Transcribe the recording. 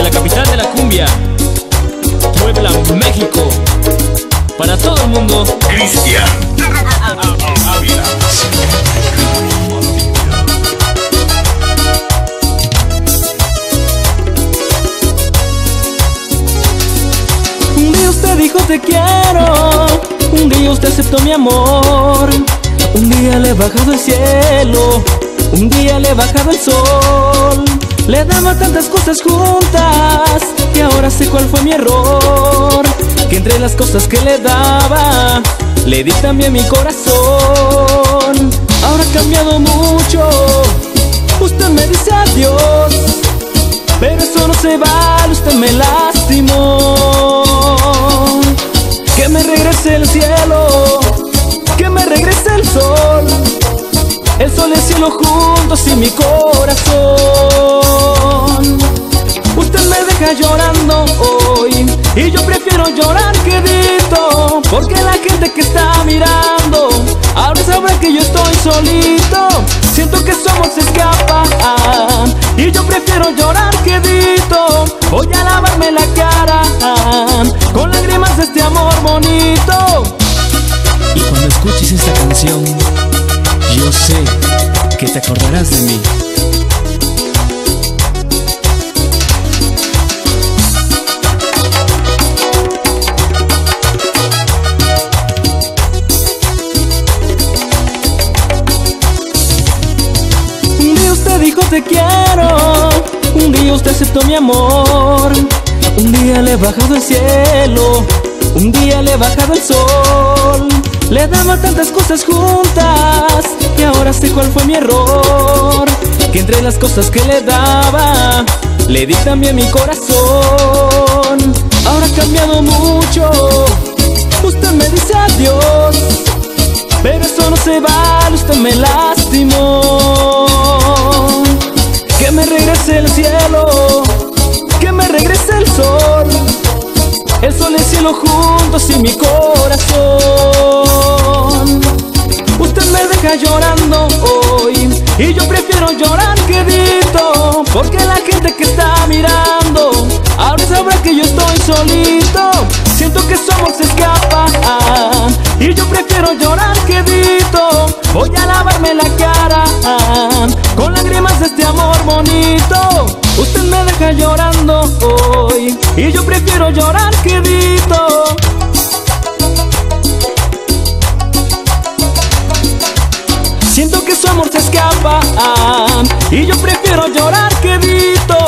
desde la capital de la cumbia, Puebla, México. Para todo el mundo, Cristian. Un día usted dijo te quiero, un día usted aceptó mi amor, un día le he bajado el cielo, un día le he bajado el sol. Le daba tantas cosas juntas que ahora sé cuál fue mi error. Que entre las cosas que le daba, le di también mi corazón. Ahora ha cambiado mucho, usted me dice adiós. Pero eso no se vale, usted me lastimó Que me regrese el cielo, que me regrese el sol El sol y el cielo juntos y mi corazón llorando hoy. Y yo prefiero llorar quedito Porque la gente que está mirando Ahora sabrá que yo estoy solito. Siento que somos se escapan Y yo prefiero llorar quedito Voy a lavarme la cara Con lágrimas de este amor bonito. Y cuando escuches esta canción, yo sé que te acordarás de mí. Quiero, un día usted aceptó mi amor, un día le he bajado el cielo, un día le he bajado el sol. Le daba tantas cosas juntas que ahora sé cuál fue mi error. Que entre las cosas que le daba, le di también mi corazón. Ahora ha cambiado mucho, usted me dice adiós. Pero eso no se vale, usted me lastimó El sol el cielo juntos y mi corazón. Usted me deja llorando hoy Y yo prefiero llorar quedito Porque la gente que está mirando Ahora sabrá que yo estoy solito. Siento que somos se escapan Y yo prefiero llorar quedito Voy a lavarme la cara Con lágrimas de este amor bonito. Usted me deja llorando Y yo prefiero llorar quedito Siento que su amor se escapa Y yo prefiero llorar quedito